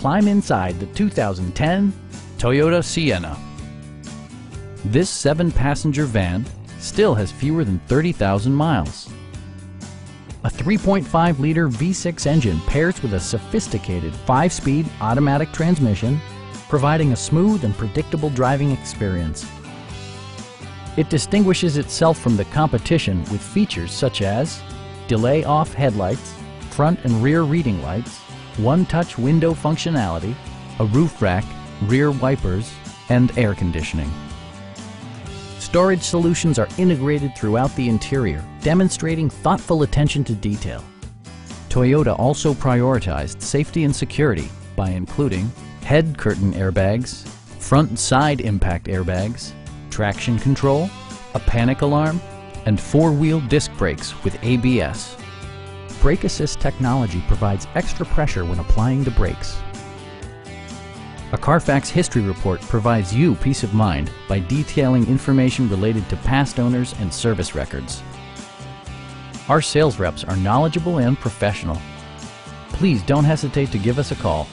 climb inside the 2010 Toyota Sienna. This seven-passenger van still has fewer than 30,000 miles. A 3.5-liter V6 engine pairs with a sophisticated 5-speed automatic transmission, providing a smooth and predictable driving experience. It distinguishes itself from the competition with features such as delay off headlights, front and rear reading lights, one-touch window functionality, a roof rack, rear wipers, and air conditioning. Storage solutions are integrated throughout the interior, demonstrating thoughtful attention to detail. Toyota also prioritized safety and security by including head curtain airbags, front and side impact airbags, traction control, a panic alarm, and four-wheel disc brakes with ABS. Brake Assist technology provides extra pressure when applying the brakes. A Carfax history report provides you peace of mind by detailing information related to past owners and service records. Our sales reps are knowledgeable and professional. Please don't hesitate to give us a call